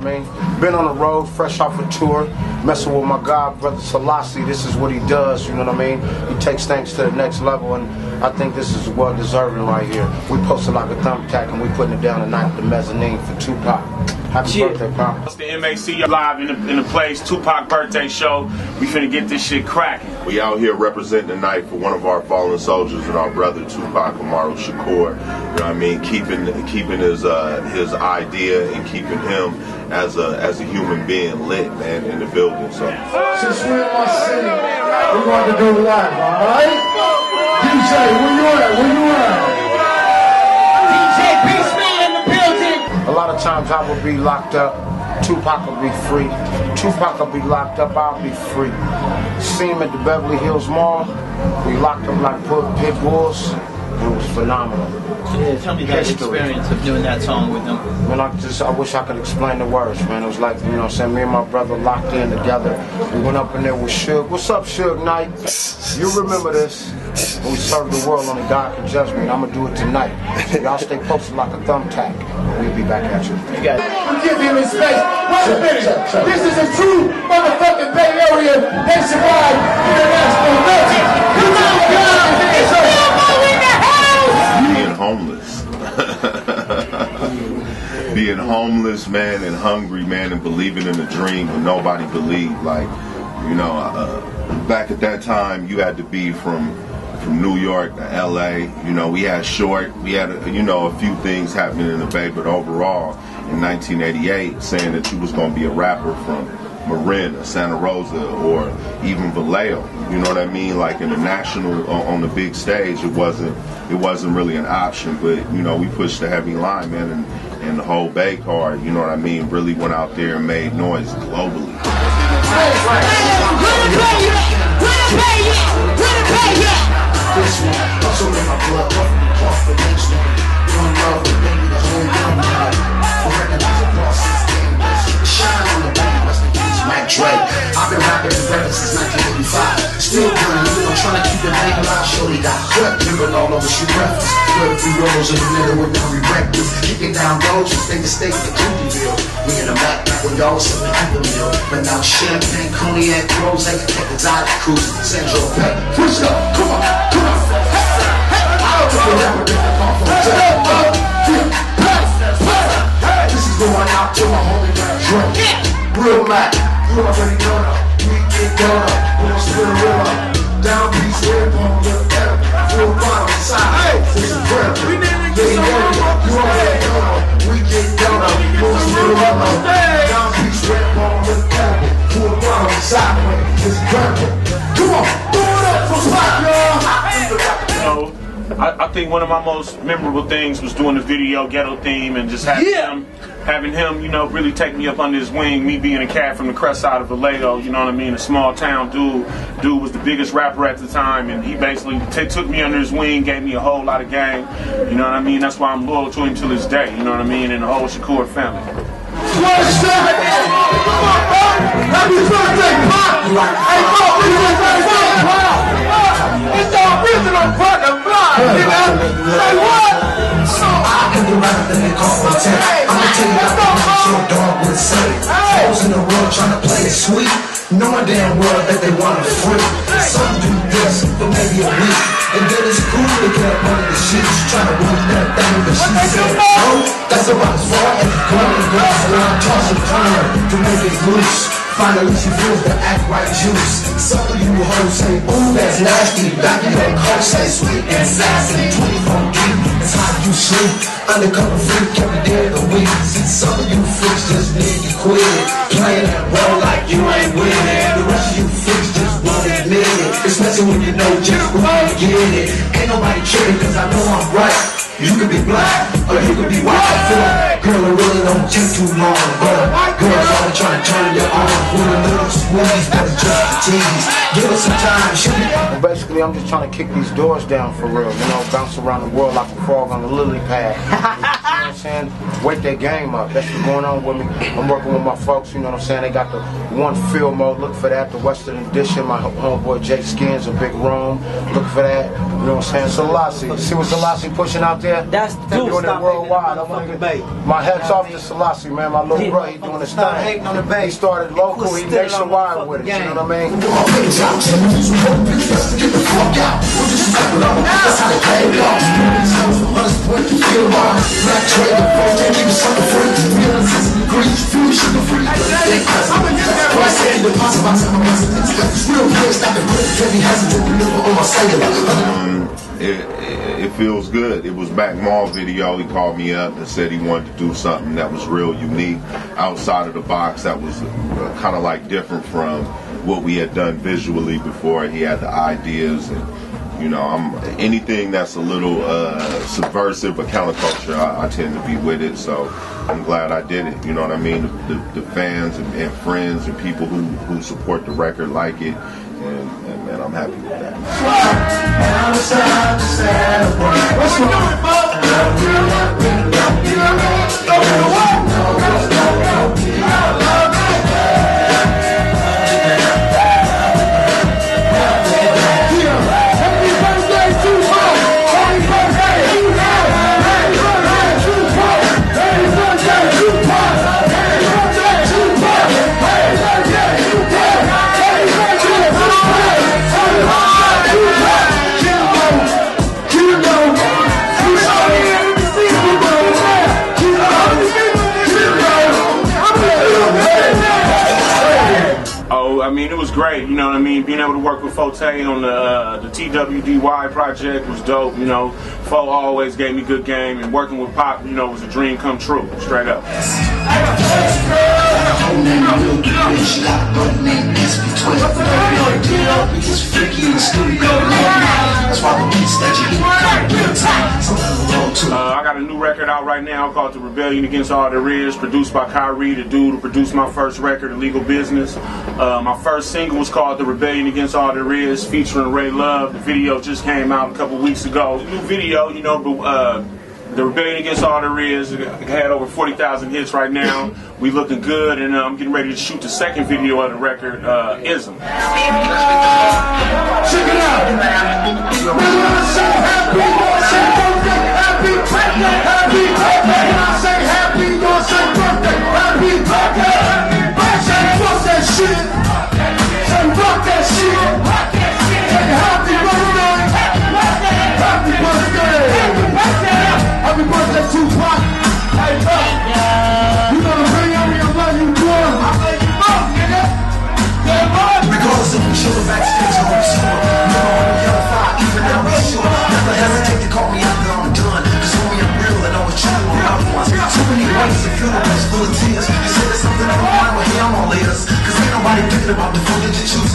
I mean? Been on the road, fresh off a tour, messing with my god, brother Selassie. This is what he does, you know what I mean? He takes things to the next level, and I think this is well deserving right here. We posted like a thumbtack, and we putting it down tonight at the mezzanine for Tupac. Happy Yeah. birthday, Pop. It's the MAC live in the, in the place, Tupac birthday show. We finna get this shit cracking. We out here representing tonight for one of our fallen soldiers and our brother Tupac Amaru Shakur. You know what I mean? Keeping keeping his uh, his idea and keeping him as a as a human being lit, man, in the building. So Since we're in my city, we're going to go live, alright? DJ, where you at? Where you at? DJ Beastman in the building. A lot of times I will be locked up. Tupac will be free. Tupac will be locked up. I'll be free. See him at the Beverly Hills Mall. We locked up like pit pit bulls. It was phenomenal. Yeah, tell me that History. experience of doing that song with them. Man, I just I wish I could explain the words, man. It was like, you know what I'm saying, me and my brother locked in together. We went up in there with Suge. What's up, Suge Knight? You remember this. We served the world, only God can judge me, and I'm gonna do it tonight. Y'all stay posted like a thumbtack. We'll be back at you. You got Give him his space. Wait a minute. This is a true motherfucking Bay Area nationwide international legend. Come on, guys. being homeless, being homeless, man, and hungry, man, and believing in a dream when nobody believed. Like, you know, uh, back at that time, you had to be from from New York to L.A. You know, we had short, we had, a, you know, a few things happening in the Bay, but overall, in 1988, saying that you was going to be a rapper from Marin or Santa Rosa or even Vallejo. You know what I mean? Like in the national on the big stage, it wasn't it wasn't really an option. But you know, we pushed the heavy line, man, and and the whole Bay card. You know what I mean? Really went out there and made noise globally. This one, my blood, in the next. One love, A in the middle with no rectus. Kicking down from state to state to We in back when y'all was sipping Apple Mill. But now champagne, cognac, take exotic cruising. Central Pay. Push up, come on, come on. This is going out to my homie Drake. Real Mac, you already know that. We get down up, we don't spin real up. Down beats, red bone, look. Full bottom, side, this is real. Yeah, yeah, yeah, you already know. We get down we spin real up. Down beats, red bone, look better. Full bottom, side, is real. Come on, throw it up for Spot, y'all. You know, I, I think one of my most memorable things was doing the video ghetto theme and just having Yeah. him, having him, you know, really take me up under his wing. Me being a cat from the crest side of Vallejo, you know what I mean, a small town dude. Dude was the biggest rapper at the time, and he basically t- took me under his wing, gave me a whole lot of game. You know what I mean? That's why I'm loyal to him to this day. You know what I mean? And the whole Shakur family. What's up? Come on, bro. Happy birthday, Pop. Hey, Pop, we just had fun, Pop. It's our original partner, Do anything they to sweet. Knowing damn well that they want it free. Some do this for maybe a week. And then it's cool to get under the sheets. Trying to ruin that thing, but she said, no, that's about Toss and turn to make it loose. Finally she feels the act right juice. Some of you hoes say, ooh, that's nasty. Back in your coat say sweet and sassy. 24 deep, it's how you sleep. Undercover freak every day of the week. See, some of you freaks just need to quit. Playing that role like you ain't it. The rest of you freaks just won't admit it. Especially when you know just who you get it. Ain't nobody tripping cause I know I'm right. You could be black or you could be white. Girl, it really don't take too long. But girls always trying to turn you on. With a little squeeze, it's just tease. Give us some time, Well, basically, I'm just trying to kick these doors down for real. You know, bounce around the world like a frog on a lily pad. You what I'm saying, wake their game up. That's what's going on with me. I'm working with my folks, you know what I'm saying? They got the one film mode, look for that, the Western Edition, my homeboy Jay Skins, a big room, look for that, you know what I'm saying? Selassie, see what Selassie pushing out there? That's They're dude, doing it worldwide. I on the wanna get- My hats Yeah, off I to mean- Selassie, man. My little Yeah, bro, he doing his stop thing. hating on the Bay. He started local, he Quit stealing our nationwide with it, you motherfucking know what I mean? It, it, it feels good. It was Mac Mall video. He called me up and said he wanted to do something that was real unique, outside of the box. That was uh, kind of like different from what we had done visually before. He had the ideas and. You know, I'm anything that's a little uh, subversive or counterculture. I, I tend to be with it, so I'm glad I did it. You know what I mean? The, the, fans and, and friends and people who, who support the record like it, and, and man, I'm happy with that. Project was dope. You know, Fo always gave me good game, and working with Pop, you know, was a dream come true. Straight up. Uh, I got a new record out right now called The Rebellion Against All There Is, produced by Khayree, the dude who produced my first record, Illegal Business. Uh, my first single was called The Rebellion Against All There Is, featuring Ray Luv. The video just came out a couple weeks ago. New video, you know, but, uh, The Rebellion Against All There Is had over 40,000 hits right now. We looking good, and I'm getting ready to shoot the second video of the record, uh, Ism. Of tears. You there's something on my mind, well here I'm all ears Cause ain't nobody thinking about the it A lot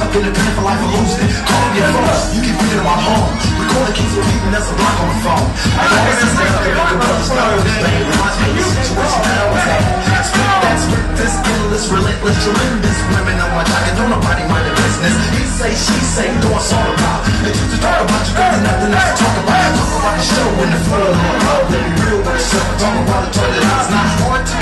of my homies stuck in the pen for life or losing. It Call me your folks, you keep thinking about home Recording keeps repeating, that's a block on the phone. I always say that the brothers start with this pain Reminds me of the situation that I was at Spit that, spit this, endless, relentless, tremendous. Women on my jacket, don't nobody mind their business. He say, she say, know what's all about. They used to talk about you, there's nothing else to talk about Talk about the show in the floor, on love, let me real with yourself Talk about the toilet, it's not hard to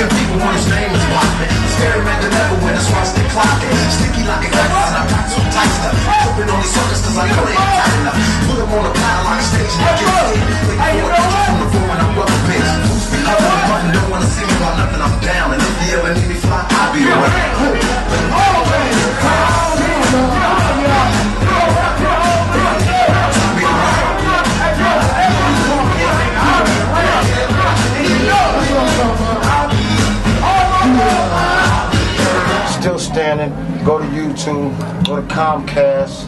tight enough Put them on a pile like a stage YouTube, go to Comcast,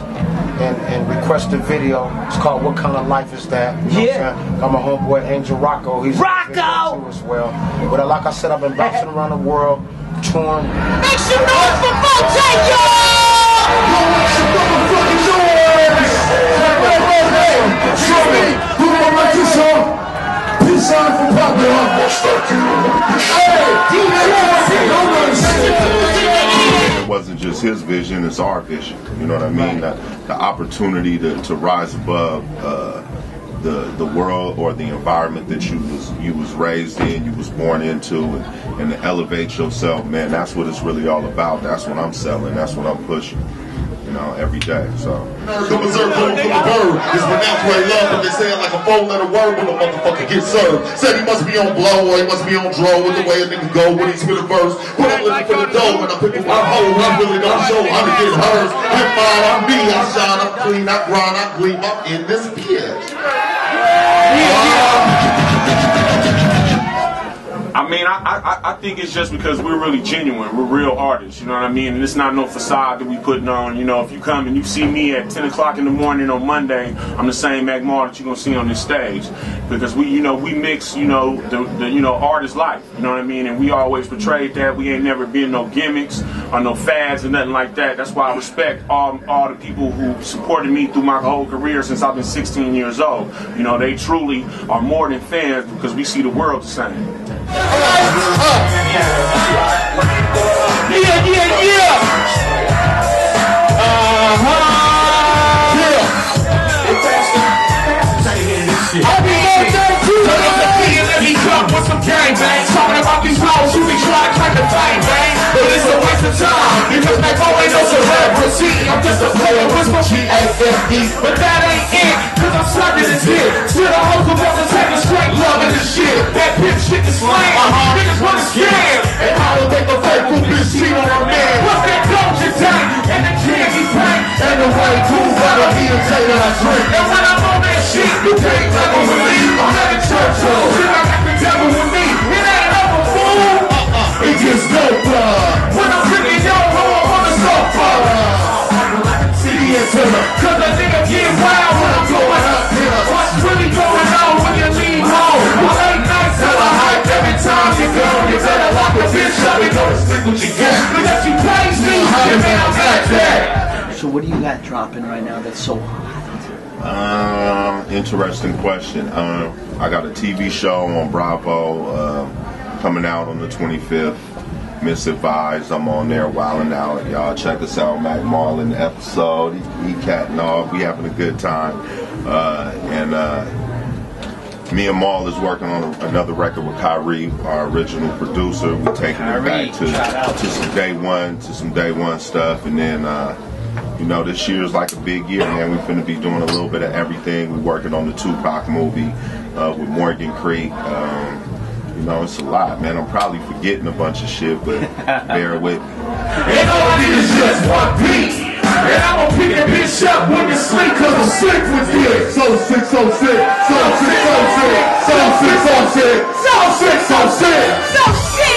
and, and request a video. It's called What Kind of Life Is That? You know Yeah. what I'm saying? Got my homeboy Angel Rocco. He's Rocco! too as well. But uh, like I said, I've been bouncing around the world, touring. Make some noise for Bojack, motherfucking noise! Hey, hey, hey, hey! Show me who don't like this song. Peace sign for Pop, y'all. Hey, DJ, don't understand. It wasn't just his vision; it's our vision. You know what I mean? The, the opportunity to, to rise above uh, the the world or the environment that you was you was raised in, you was born into, and, and to elevate yourself, man. That's what it's really all about. That's what I'm selling. That's what I'm pushing. You know, every day. So. The berserk from the bird is pronounced where love, but they say it like a four letter word when a motherfucker gets served. Said he must be on blow or he must be on draw with the way a nigga go when he spit a verse. When I'm looking for the dough and I'm picking my hoe, I really don't show how to get hers. Hit mine, I'm me, I shine, I'm clean, I grind, I gleam, I'm in this bitch. I mean, I, I I think it's just because we're really genuine. We're real artists, you know what I mean? And it's not no facade that we putting on. You know, if you come and you see me at 10 o'clock in the morning on Monday, I'm the same Mac Mall that you're gonna see on this stage. Because we, you know, we mix, you know, the, the you know, artist life. You know what I mean? And we always portrayed that. We ain't never been no gimmicks or no fads or nothing like that. That's why I respect all all the people who supported me through my whole career since I've been 16 years old. You know, they truly are more than fans because we see the world the same. A Because Mac Mall ain't no celebrity I'm just a player with my G-A-F-E But that ain't it sucking this hit Still the hoes who want to take a straight love in this shit. That pimp shit is slang uh-huh. Niggas wanna scam. And how to make a faithful bitch cheat on a man What's that Doja Tank And the candy paint And the white cool bottle he and Taylor I drink. And when I'm on that shit You can't never believe I'm having church uh-uh. Shit, I got the devil with me. It ain't over, fool. Uh-uh, it gets doper When I'm freaking yo, ho, I'm on the sofa. See it to the Cause a go You better lock the bitch up and go to sleep with your Because you praise me, and man, I'm like that So what do you got dropping right now that's so hot? Um, interesting question. Um, I got a TV show on Bravo um, coming out on the 25th. Misadvised. I'm on there wilding out. Y'all check us out. Mac Marlin episode. He, he catting off. We having a good time. Uh, and uh, me and Mall is working on a, another record with Khayree, our original producer. We're taking it back Khayree, shout out. to, to some day one, to some day one stuff, and then. Uh, you know, this year is like a big year, man. We're finna be doing a little bit of everything. We're working on the Tupac movie uh, with Morgan Creek. Um, you know, it's a lot, man. I'm probably forgetting a bunch of shit, but bear with me. And all I need is just one beat. And I'm gonna pick that bitch up when you sleep, cause I'm sick with it. So sick, so sick, so sick, so sick, so sick, so sick, so sick, so sick.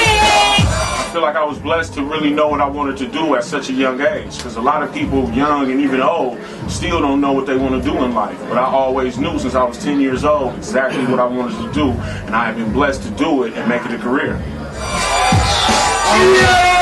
I feel like I was blessed to really know what I wanted to do at such a young age. Because a lot of people, young and even old, still don't know what they want to do in life. But I always knew since I was 10 years old exactly what I wanted to do. And I have been blessed to do it and make it a career. Yeah,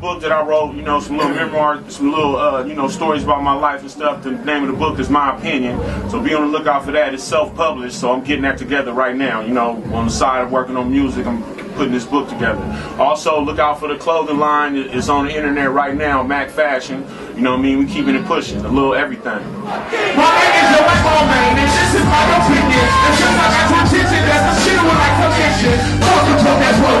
book that I wrote. You know, some little memoirs, some little uh, you know stories about my life and stuff. The name of the book is My Opinion. So be on the lookout for that. It's self-published, so I'm getting that together right now. You know, on the side of working on music, I'm putting this book together. Also, look out for the clothing line. It's on the internet right now, Mac Fashion. You know what I mean? We keeping it pushing, a little everything. My man, and this is my opinion. I got that's shit. Fuck the type of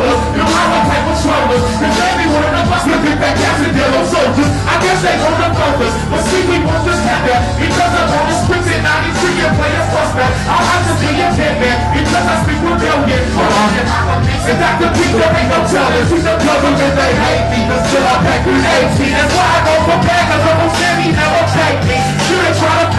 and yellow soldiers. I guess they hold but see we just have that. Because I'm on the scripted 93 year player suspect. I'll have to be a dead man, because I speak. Dr. Pete, there ain't no telling. See the government, they hate me, but still I pack with 18. That's why I go for cause Uncle Sammy never take me. You try to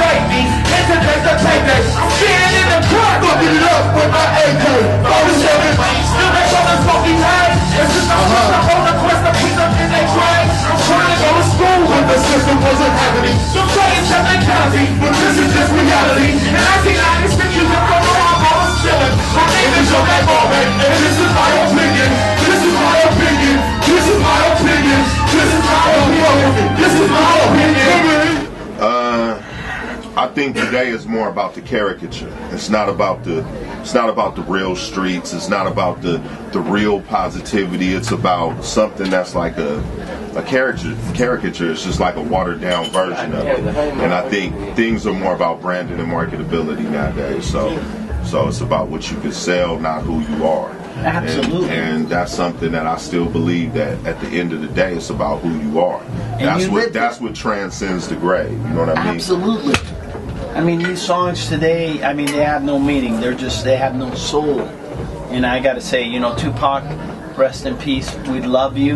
think today is more about the caricature. It's not about the it's not about the real streets. It's not about the the real positivity. It's about something that's like a a caricature. Caricature is just like a watered down version of it. And I think things are more about branding and marketability nowadays. So so it's about what you can sell, not who you are. Absolutely. And, and that's something that I still believe that at the end of the day, it's about who you are. that's you what that's what transcends the grave. You know what I mean? Absolutely. I mean, these songs today, I mean, they have no meaning. They're just, they have no soul. And I got to say, you know, Tupac, rest in peace. We love you.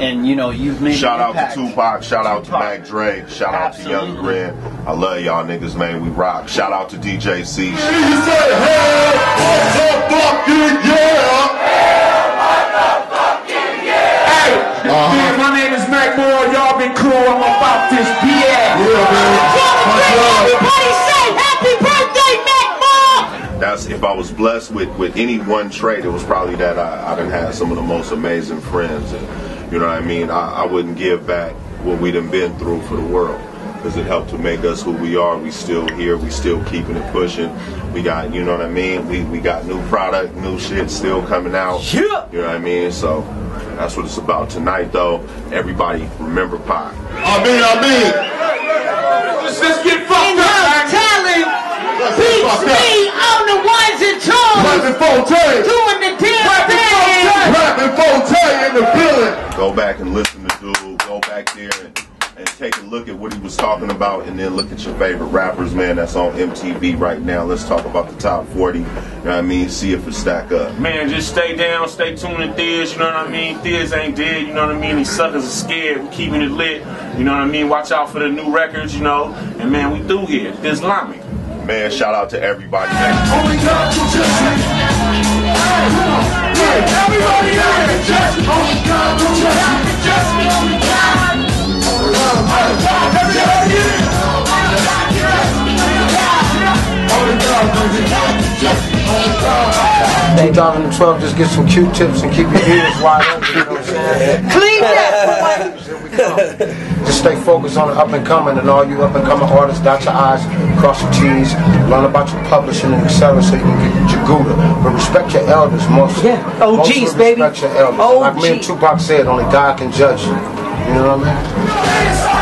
And, you know, you've made Shout an out impact. to Tupac. Shout out to Mac Dre. Shout out to Young Absolutely. Grin. I love y'all niggas, man. We rock. Shout out to DJ C. You say hell, motherfucking yeah. Hey, yeah, my name is Mac Mall. Y'all been cool. I'm about this BS. Everybody say happy birthday, Mac Mall! That's if I was blessed with with any one trait, it was probably that I, I done had some of the most amazing friends, and you know what I mean. I, I wouldn't give back what we done been through for the world because it helped to make us who we are. We still here. We still keeping it pushing. We got you know what I mean. We we got new product, new shit still coming out. Yeah. You know what I mean. So that's what it's about tonight, though. Everybody remember Pac. I mean, I mean. Let's, let's get fucked up, In-house talent beats fucked up. me on the ones and twos, Rappin 4-Tay. doing the damn Rapping thing. Rappin 4-Tay in the building. go back and listen to Dude. Go back there and, and take a look at what he was talking about, and then look at your favorite rappers, man. That's on MTV right now. Let's talk about the top 40. You know what I mean? See if it stack up. Man, just stay down, stay tuned to Thizz, you know what I mean? Thizz ain't dead, you know what I mean? These suckers are scared, We're keeping it lit, you know what I mean? Watch out for the new records, you know? And man, we through here, this Islamic. Man, shout out to everybody. Only Everybody in it. Only God can judge me. Only God. 2012, just get some Q-tips and keep your ears wide open. You know what I'm saying? Clean that. Here we come. Just stay focused on the up and coming, and all you up and coming artists, dot your I's, cross your T's, learn about your publishing and etc. so you can get your Gouda. But respect your elders most. Yeah. OGs, baby. Respect your elders. Like me and. Tupac said, only God can judge you. You know what I mean?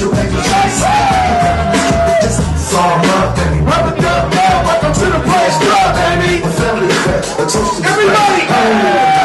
to exercise. Saw baby. Welcome to the club, baby. Family affair, the toast to Everybody.